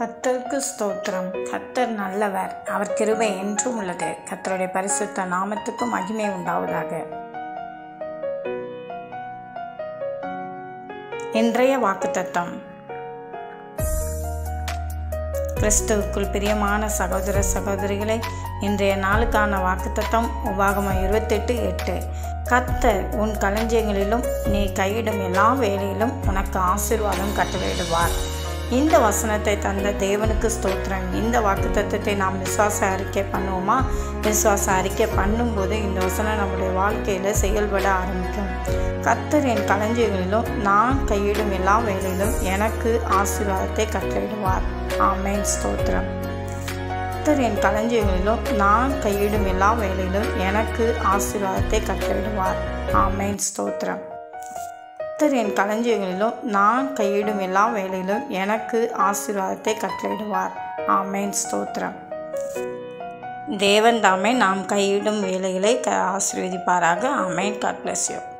கத்தருக்கு ஸ்தோத்திரம். கத்தர் நல்லவர். அவர் கிருபை என்றும் உள்ளது. கத்தருடைய பரிசுத்த நாமத்துக்கு மகிமை உண்டாவதாக. இன்றைய வாக்குத்தத்தம். கிறிஸ்துவுக்குள் பிரியமான சகோதர சகோதரிகளை இன்றைய நாளுக்கான வாக்குத்தத்தம் உபாகமம் இருபத்தெட்டு எட்டு. கர்த்தர் உன் களஞ்சியங்களிலும் நீ கையிடும் எல்லா வேலையிலும் உனக்கு ஆசீர்வாதம் கட்டளையிடுவார். இந்த வசனத்தை தந்த தேவனுக்கு ஸ்தோத்திரம். இந்த வாக்குத்தத்தத்தை நாம் விசுவாச அறிக்கை பண்ணுவோமா? விசுவாச அறிக்கை பண்ணும்போது இந்த வசனம் நம்முடைய வாழ்க்கையில் செயல்பட ஆரம்பிக்கும். கத்தர் என் களஞ்சியங்களிலும் நான் கையிடும் எல்லா வேலையிலும் எனக்கு ஆசீர்வாதத்தை கட்டளையிடுவார். ஆமேன். ஸ்தோத்திரம். கத்தர் என் களஞ்சியங்களிலும் நான் கையிடும் எல்லா வேலையிலும் எனக்கு ஆசீர்வாதத்தை கட்டளையிடுவார். ஆமேன். ஸ்தோத்திரம். கர்த்தர் என் களஞ்சியங்களிலும் நான் கையிடும் எல்லா வேலையிலும் எனக்கு ஆசீர்வாதத்தை கட்டளையிடுவார். ஆமேன். ஸ்தோத்திரம். தேவன் தாமே நாம் கையிடும் வேலைகளை க ஆசீர்வதிப்பாராக. ஆமேன். God bless you